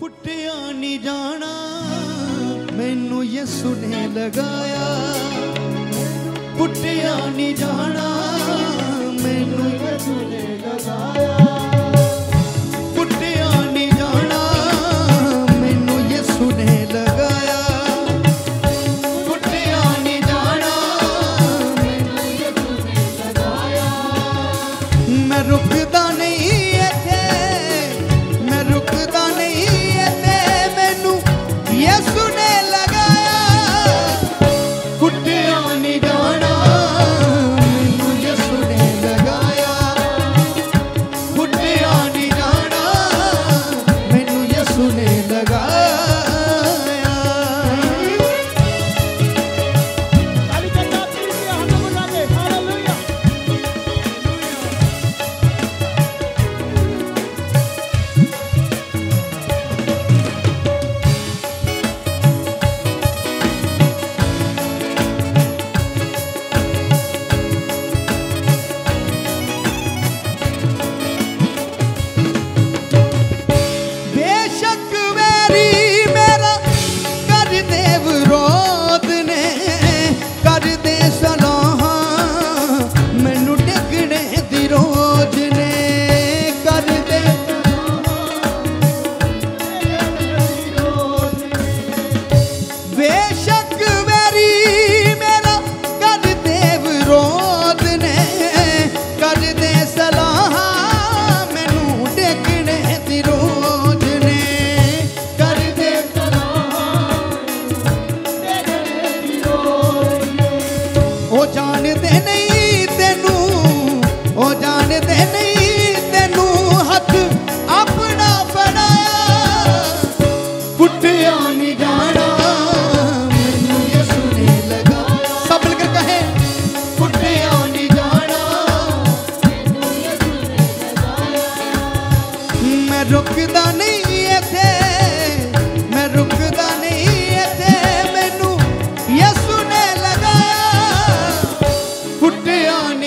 ਪੁੱਟਿਆ ਨਹੀਂ ਜਾਣਾ। ਮੈਨੂੰ ਯਿਸੂ ਨੇ ਲਗਾਇਆ। ਪੁੱਟਿਆ ਨਹੀਂ ਜਾਣਾ। ਮੈਨੂੰ ਯਿਸੂ ਨੇ ਲਗਾਇਆ। ਰੁਕਦਾ ਨਹੀਂ ਇੱਥੇ, ਮੈਂ ਰੁਕਦਾ ਨਹੀਂ ਇੱਥੇ। ਮੈਨੂੰ ਯਿਸੂ ਨੇ ਲਗਾਇਆ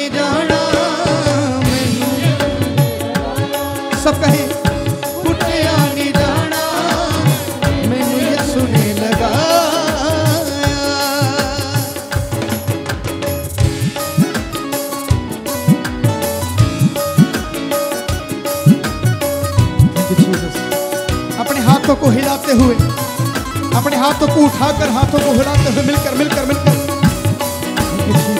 ਜਾਣਾ ਮੈਨੂੰ। ਸਭ ਕਹੇ हाथों को हिलाते हुए अपने हाथों को उठाकर हाथों को हिलाते हुए मिलकर मिलकर मिलकर